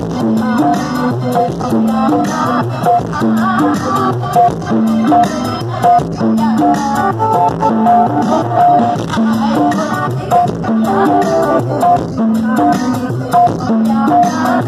I'm not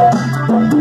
I'm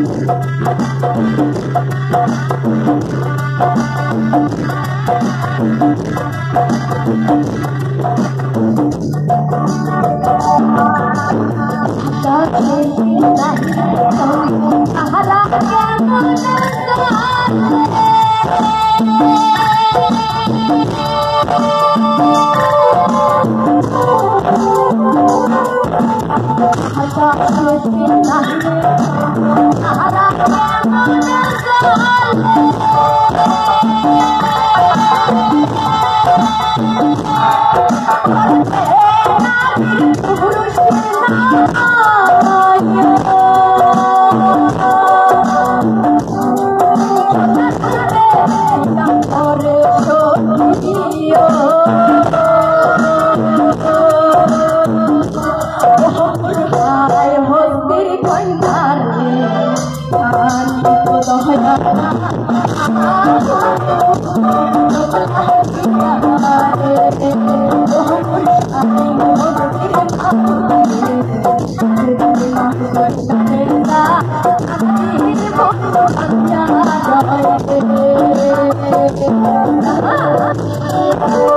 Thank. Oh,